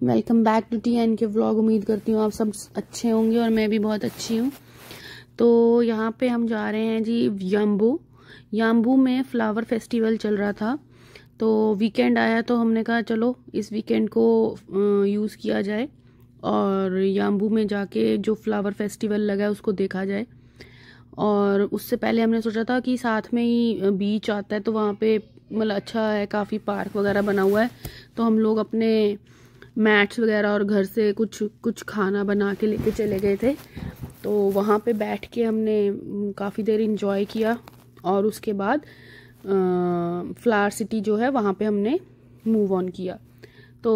Welcome back to T N K vlog. उम्मीद करती हूँ आप सब अच्छे होंगे और मैं भी बहुत अच्छी हूँ। तो यहाँ पे हम जा रहे हैं जी याम्बू। याम्बू में फ्लावर फेस्टिवल चल रहा था। तो वीकेंड आया तो हमने कहा, चलो, इस वीकेंड को यूज़ किया जाए और याम्बू में जाके जो फ्लावर फेस्टिवल लगा है उसको देखा जाए। और उससे पहले हमने सोचा था कि साथ में ही बीच आता है तो वहाँ पे मतलब अच्छा है, काफ़ी पार्क वगैरह बना हुआ है। तो हम लोग अपने मैट्स वगैरह और घर से कुछ कुछ खाना बना के लेके चले गए थे। तो वहाँ पे बैठ के हमने काफ़ी देर इन्जॉय किया और उसके बाद फ्लावर सिटी जो है वहाँ पे हमने मूव ऑन किया। तो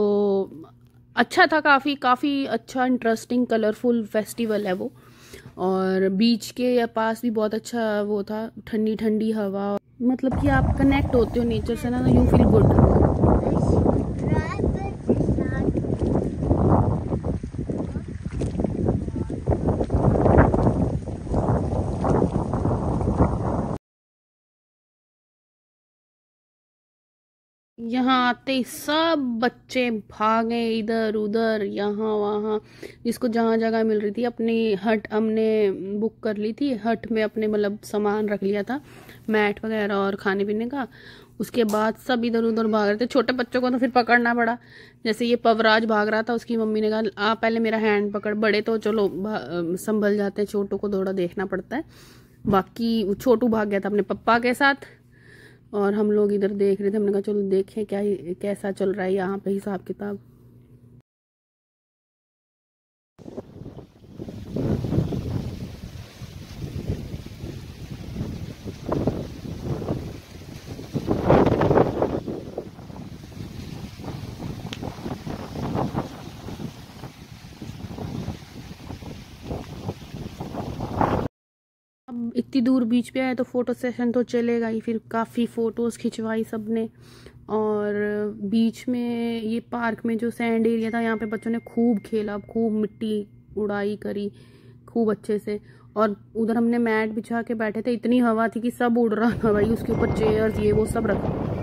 अच्छा था काफ़ी काफ़ी अच्छा इंटरेस्टिंग कलरफुल फेस्टिवल है वो। और बीच के पास भी बहुत अच्छा वो था ठंडी ठंडी हवा मतलब कि आप कनेक्ट होते हो नेचर से ना यू फील गुड यहाँ आते ही सब बच्चे भागे इधर उधर, यहाँ वहाँ। जिसको जहाँ जगह मिल रही थी, अपनी हट हमने बुक कर ली थी। हट में अपने मतलब सामान रख लिया था, मैट वगैरह और खाने पीने का। उसके बाद सब इधर उधर भाग रहे थे। छोटे बच्चों को तो फिर पकड़ना पड़ा। जैसे ये पवराज भाग रहा था, उसकी मम्मी ने कहा आप पहले मेरा हैंड पकड़। बड़े तो चलो संभल जाते हैं। छोटों को थोड़ा देखना पड़ता है। बाकी छोटू भाग गया था अपने पप्पा के साथ। और हम लोग इधर देख रहे थे, हमने कहा, चलो देखें क्या कैसा चल रहा है यहाँ पे हिसाब किताब। इतनी दूर बीच पे आए तो फ़ोटो सेशन तो चलेगा ही, फिर काफ़ी फ़ोटोज़ खिंचवाई सबने और बीच में ये पार्क में जो सैंड एरिया था, यहाँ पे बच्चों ने खूब खेला, खूब मिट्टी उड़ाई करी, खूब अच्छे से। और उधर हमने मैट बिछा के बैठे थे, इतनी हवा थी कि सब उड़ रहा था भाई, उसके ऊपर चेयर्स ये वो सब रखा।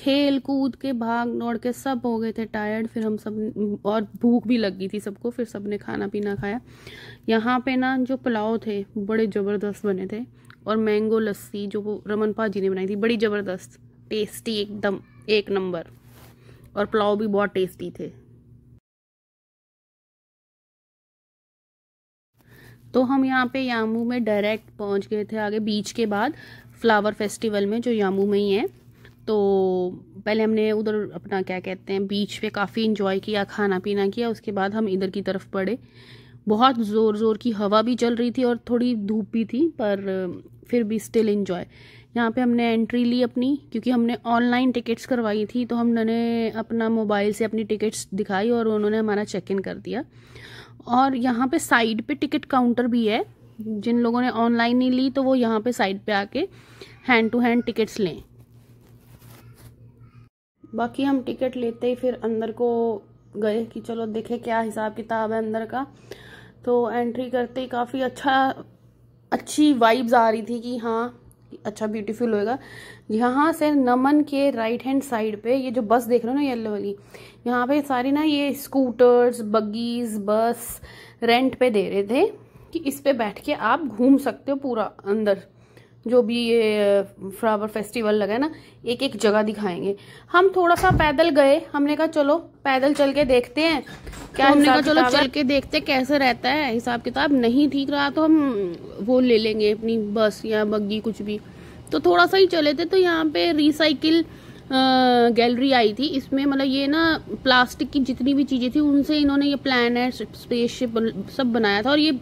खेल कूद के भाग दौड़ के सब हो गए थे टायर्ड फिर हम सब, और भूख भी लग गई थी सबको, फिर सबने खाना पीना खाया। यहाँ पे ना जो पुलाव थे, बड़े ज़बरदस्त बने थे, और मैंगो लस्सी जो वो रमन जी ने बनाई थी, बड़ी ज़बरदस्त टेस्टी एकदम, एक नंबर। और पुलाव भी बहुत टेस्टी थे। तो हम यहाँ पे यामू में डायरेक्ट पहुँच गए थे आगे बीच के बाद फ्लावर फेस्टिवल में, जो यामू में ही है। तो पहले हमने उधर अपना क्या कहते हैं बीच पे काफ़ी इंजॉय किया खाना पीना किया, उसके बाद हम इधर की तरफ़ पड़े बहुत ज़ोर ज़ोर की हवा भी चल रही थी और थोड़ी धूप भी थी, पर फिर भी स्टिल इन्जॉय यहाँ पे हमने एंट्री ली अपनी, क्योंकि हमने ऑनलाइन टिकट्स करवाई थी तो हमने अपना मोबाइल से अपनी टिकट्स दिखाई और उन्होंने हमारा चेक इन कर दिया। और यहाँ पे साइड पे टिकट काउंटर भी है। जिन लोगों ने ऑनलाइन नहीं ली तो वो यहाँ पे साइड पे आके हैंड टू हैंड टिकट्स लें। बाकी हम टिकट लेते ही फिर अंदर को गए कि चलो देखे क्या हिसाब किताब है अंदर का। तो एंट्री करते ही काफ़ी अच्छा अच्छी वाइब्स आ रही थी कि हाँ अच्छा ब्यूटीफुल होएगा। यहाँ से नमन के राइट हैंड साइड पे ये जो बस देख रहे हो ना येलो वाली, यहाँ पे सारी ना ये स्कूटर्स बग्गीज बस रेंट पे दे रहे थे कि इस पे बैठ के आप घूम सकते हो पूरा अंदर। जो भी ये फ्लावर फेस्टिवल लगा है ना एक एक जगह दिखाएँगे। हम थोड़ा सा पैदल गए हमने कहा चलो पैदल चल के देखते हैं क्या तो हमने कहा चलो चल के देखते कैसे रहता है हिसाब किताब नहीं ठीक रहा तो हम वो ले लेंगे अपनी बस या बग्गी कुछ भी। तो थोड़ा सा ही चले थे तो यहाँ पे रिसाइकिल गैलरी आई थी। इसमें मतलब ये ना प्लास्टिक की जितनी भी चीज़ें थी उनसे इन्होंने ये प्लानट स्पेसशिप सब बनाया था। और ये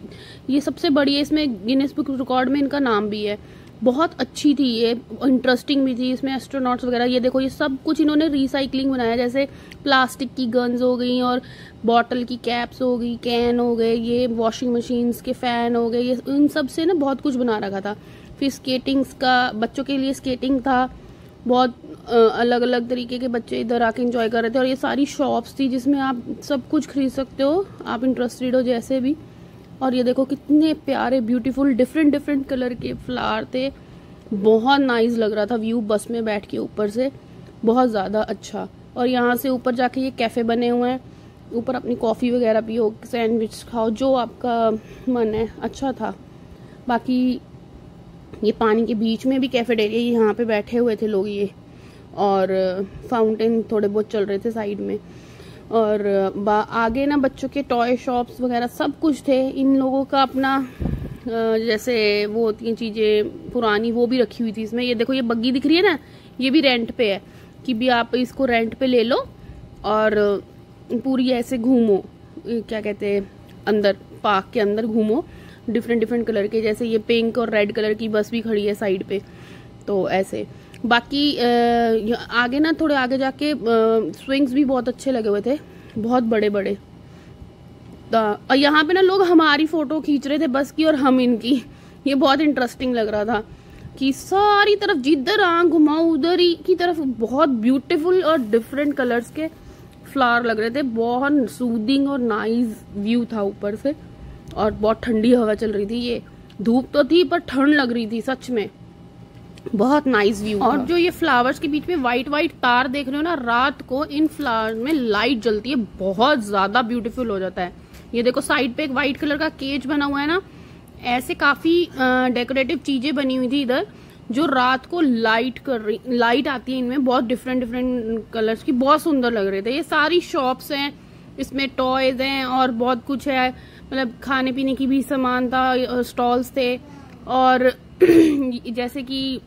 ये सबसे बड़ी है इसमें गिनेस बुक रिकॉर्ड में इनका नाम भी है। बहुत अच्छी थी ये इंटरेस्टिंग भी थी, इसमें एस्ट्रोनॉट्स वगैरह, ये देखो, ये सब कुछ इन्होंने रिसाइकलिंग बनाया, जैसे प्लास्टिक की गन्स हो गई और बॉटल की कैप्स हो गई कैन हो गए, ये वॉशिंग मशीन्स के फ़ैन हो गए, ये इन सबसे ना बहुत कुछ बना रखा था। फिर स्केटिंग्स का, बच्चों के लिए स्केटिंग था, बहुत अलग अलग तरीके के बच्चे इधर आके इंजॉय कर रहे थे और ये सारी शॉप्स थी जिसमें आप सब कुछ खरीद सकते हो, आप इंटरेस्टेड हो जैसे भी। और ये देखो कितने प्यारे ब्यूटीफुल डिफरेंट डिफरेंट कलर के फ्लावर थे। बहुत नाइस लग रहा था व्यू बस में बैठ के ऊपर से। बहुत ज़्यादा अच्छा। और यहाँ से ऊपर जाके ये कैफ़े बने हुए हैं। ऊपर अपनी कॉफ़ी वगैरह पियो सैंडविच खाओ, जो आपका मन है। अच्छा था। बाकी ये पानी के बीच में भी कैफेटेरिया यहाँ पे बैठे हुए थे लोग ये। और फाउंटेन थोड़े बहुत चल रहे थे साइड में। और आगे ना बच्चों के टॉय शॉप्स वगैरह सब कुछ थे। इन लोगों का अपना जैसे वो होती हैं चीज़ें पुरानी, वो भी रखी हुई थी इसमें। ये देखो, ये बग्गी दिख रही है ना? ये भी रेंट पे है कि भी आप इसको रेंट पे ले लो और, पूरी ऐसे घूमो। क्या कहते हैं? अंदर पार्क के अंदर घूमो। डिफरेंट डिफरेंट कलर के, जैसे ये पिंक और रेड कलर की बस भी खड़ी है साइड पे। तो ऐसे। बाकी आगे ना थोड़े आगे जाके स्विंग्स भी बहुत अच्छे लगे हुए थे। बहुत बड़े बड़े और यहाँ पे ना लोग हमारी फ़ोटो खींच रहे थे बस की और हम इनकी। ये बहुत इंटरेस्टिंग लग रहा था कि सारी तरफ़ जिधर आँख घुमाओ उधर ही की तरफ़ बहुत ब्यूटीफुल और डिफरेंट कलर्स के फ्लावर लग रहे थे। बहुत सूदिंग और नाइस व्यू था ऊपर से। और बहुत ठंडी हवा चल रही थी ये। धूप तो थी पर ठंड लग रही थी सच में। बहुत नाइस व्यू और जो ये फ्लावर्स के बीच में व्हाइट व्हाइट तार देख रहे हो ना रात को इन फ्लावर में लाइट जलती है बहुत ज़्यादा ब्यूटीफुल हो जाता है। ये देखो साइड पे एक व्हाइट कलर का केज बना हुआ है ना ऐसे काफ़ी डेकोरेटिव चीज़ें बनी हुई थी इधर जो रात को लाइट कर रही लाइट आती है इनमें बहुत डिफरेंट डिफरेंट कलर्स की बहुत सुंदर लग रहे थे। ये सारी शॉप्स हैं इसमें टॉयज हैं और बहुत कुछ है मतलब खाने पीने की भी सामान था स्टॉल्स थे और जैसे कि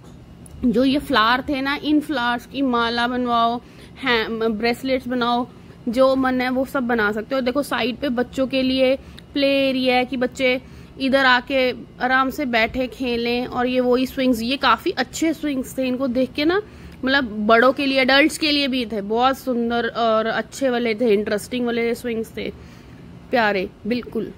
जो ये फ्लावर थे ना, इन फ्लावर्स की माला बनवाओ ब्रेसलेट्स बनाओ, जो मन है वो सब बना सकते हो। देखो, साइड पे बच्चों के लिए प्ले एरिया है कि बच्चे इधर आके आराम से बैठे, खेलें, और ये वही स्विंग्स ये काफ़ी अच्छे स्विंग्स थे। इनको देख के ना मतलब बड़ों के लिए अडल्ट के लिए भी थे। बहुत सुंदर और अच्छे वाले थे इंटरेस्टिंग वाले स्विंग्स थे। प्यारे, बिल्कुल।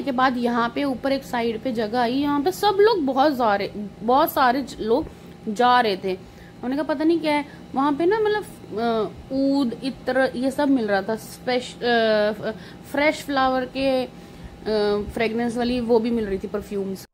चलने के बाद यहाँ पे ऊपर एक साइड पे जगह आई, यहाँ पे सब लोग बहुत सारे बहुत सारे लोग जा रहे थे। उन्होंने कहा, पता नहीं क्या है, वहाँ पे ना मतलब ऊद, इत्र, ये सब मिल रहा था। स्पेश फ्रेश फ्लावर के फ्रेगनेंस वाली वो भी मिल रही थी परफ्यूम्स।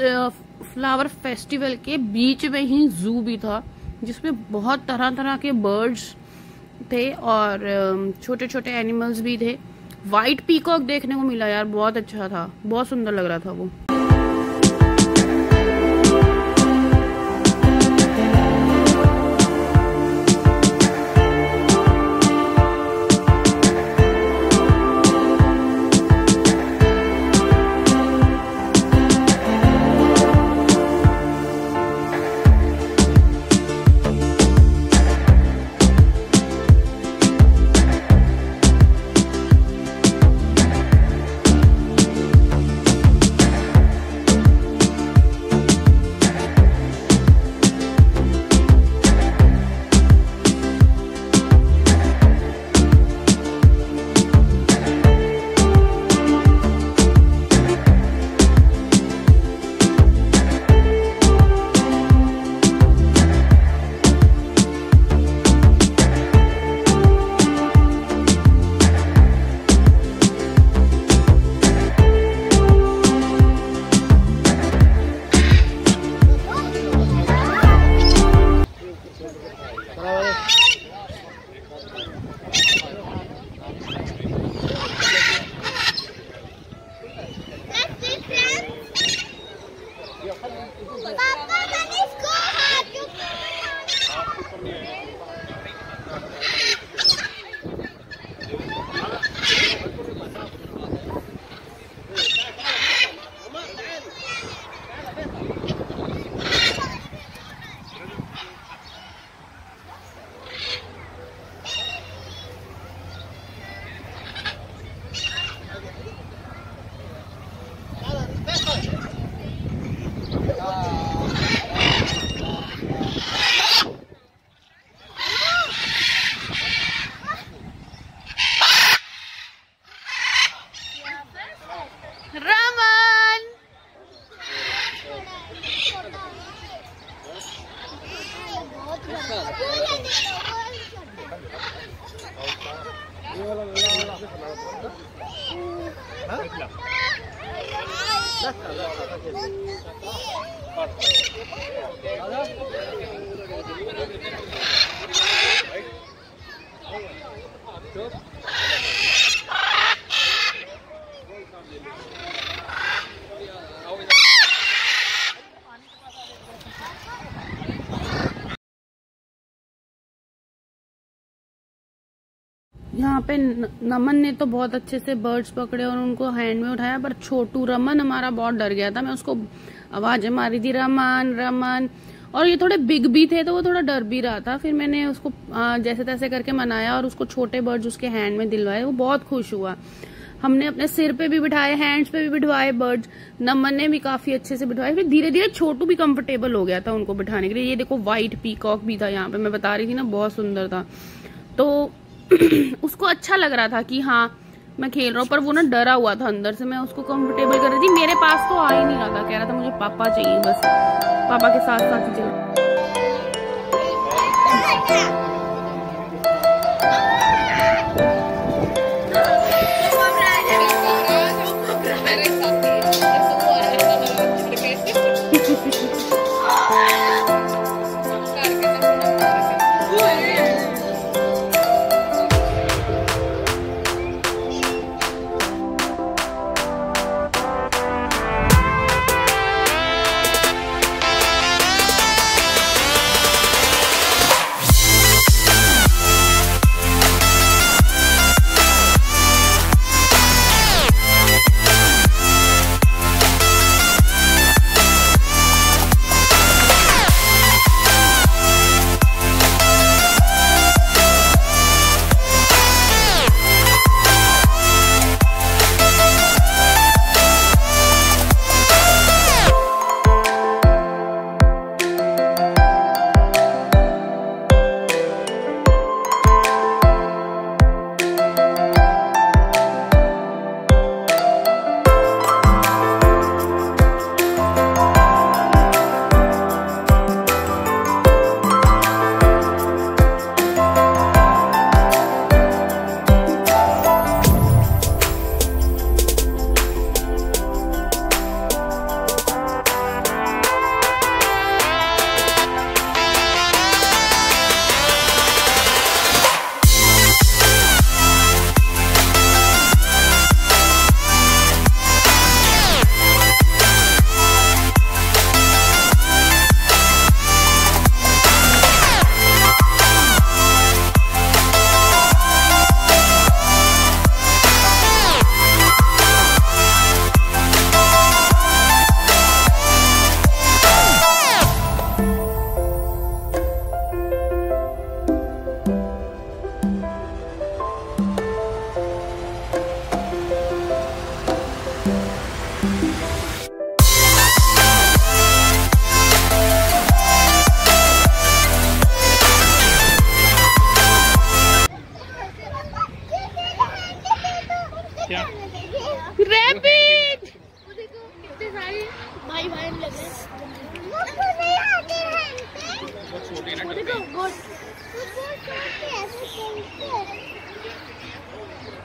फ्लावर फेस्टिवल के बीच में ही जू भी था, जिसमें बहुत तरह तरह के बर्ड्स थे और छोटे छोटे एनिमल्स भी थे। वाइट पीकॉक देखने को मिला यार, बहुत अच्छा था, बहुत सुंदर लग रहा था वो। Bravo, Good. यहाँ पे नमन ने तो बहुत अच्छे से बर्ड्स पकड़े और उनको हैंड में उठाया, पर छोटू रमन हमारा बहुत डर गया था। मैं उसको आवाज़ें मारी थी, रमन रमन। और ये थोड़े बिग भी थे तो वो थोड़ा डर भी रहा था। फिर मैंने उसको जैसे तैसे करके मनाया और उसको छोटे बर्ड्स उसके हैंड में दिलवाए, वो बहुत खुश हुआ। हमने अपने सिर पे भी बिठाए हैंड्स पे भी बिठवाए बर्ड्स नमन ने भी काफ़ी अच्छे से बिठवाए। फिर धीरे धीरे छोटू भी कंफर्टेबल हो गया था उनको बिठाने के लिए। ये देखो व्हाइट पीकॉक भी था यहाँ पे, मैं बता रही थी ना, बहुत सुंदर था। तो उसको अच्छा लग रहा था कि हाँ मैं खेल रहा हूँ, पर वो ना डरा हुआ था अंदर से। मैं उसको कंफर्टेबल कर रही थी। मेरे पास तो आ ही नहीं रहा था। कह रहा था, मुझे पापा चाहिए बस। पापा के साथ साथ ही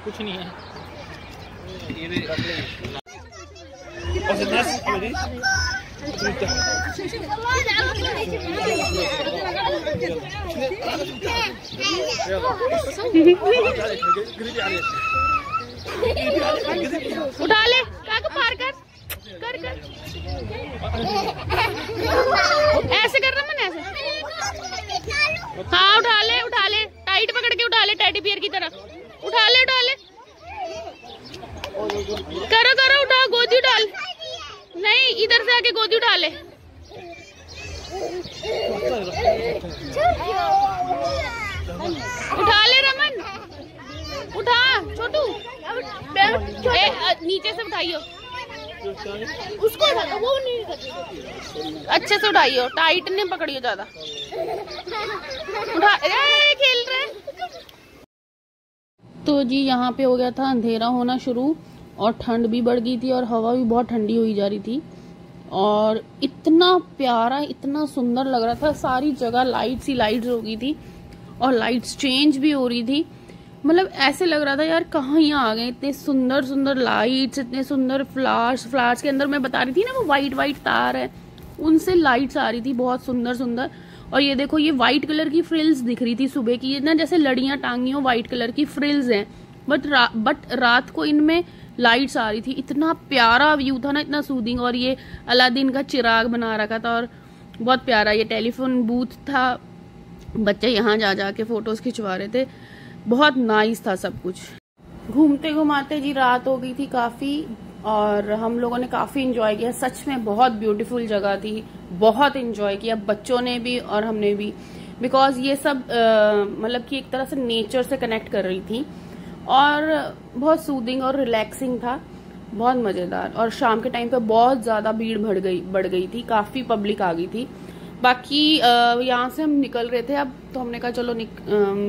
कुछ नहीं है। उठा ले पार कर कर कर। ऐसे कर रहा मैंने ऐसे? हाँ उठा ले उठा ले। टाइट पकड़ के उठा ले, टेडी बियर की तरह। उठा ले उठा ले करो करो उठा गोदी डाल। नहीं, इधर से आके गोदी उठा ले। उठा ले रमन। उठा, छोटू। नीचे से उठाइयो। उसको वो नहीं अच्छे से उठाइयो, टाइट नहीं पकड़ियो ज़्यादा। उठा खेल रहे। तो जी, यहाँ पे हो गया था अंधेरा होना शुरू। और ठंड भी बढ़ गई थी और हवा भी बहुत ठंडी हुई जा रही थी। और इतना प्यारा इतना सुंदर लग रहा था। सारी जगह लाइट्स ही लाइट्स हो गई थी और लाइट्स चेंज भी हो रही थी। मतलब ऐसे लग रहा था यार कहाँ यहाँ आ गए? इतने सुंदर सुंदर लाइट्स इतने सुंदर फ्लावर्स फ्लावर्स के अंदर मैं बता रही थी ना वो वाइट वाइट तार है उनसे लाइट्स आ रही थी बहुत सुंदर सुंदर। और ये देखो ये व्हाइट कलर की फ्रिल्स दिख रही थी सुबह की। ना जैसे लड़ियाँ टांगी हो वाइट कलर की फ्रिल्स हैं। बट रा, बट रात को इनमें लाइट्स आ रही थी। इतना प्यारा व्यू था ना, इतना सूदिंग, और ये अलादीन का चिराग बना रखा था, और बहुत प्यारा ये टेलीफोन बूथ था। बच्चे यहाँ जा जा के फ़ोटोज़ खिंचवा रहे थे। बहुत नाइस था सब कुछ। घूमते घुमाते जी रात हो गई थी काफ़ी, और हम लोगों ने काफ़ी इंजॉय किया। सच में बहुत ब्यूटीफुल जगह थी। बहुत इंजॉय किया, बच्चों ने भी और हमने भी। बिकॉज़ ये सब मतलब कि एक तरह से नेचर से कनेक्ट कर रही थी। और बहुत सूदिंग और रिलैक्सिंग था। बहुत मज़ेदार। और शाम के टाइम पे बहुत ज़्यादा भीड़ बढ़ गई बढ़ गई थी। काफ़ी पब्लिक आ गई थी। बाकी यहाँ से हम निकल रहे थे। अब तो हमने कहा चलो निक,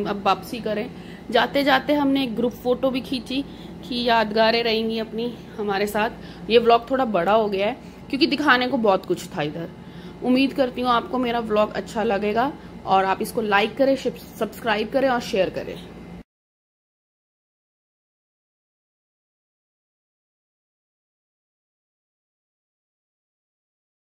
अब वापसी करें। जाते जाते हमने एक ग्रुप फ़ोटो भी खींची कि यादगारें रहेंगी अपनी हमारे साथ। ये व्लॉग थोड़ा बड़ा हो गया है क्योंकि दिखाने को बहुत कुछ था इधर। उम्मीद करती हूँ आपको मेरा व्लॉग अच्छा लगेगा। और आप इसको लाइक करें सब्सक्राइब करें और शेयर करें।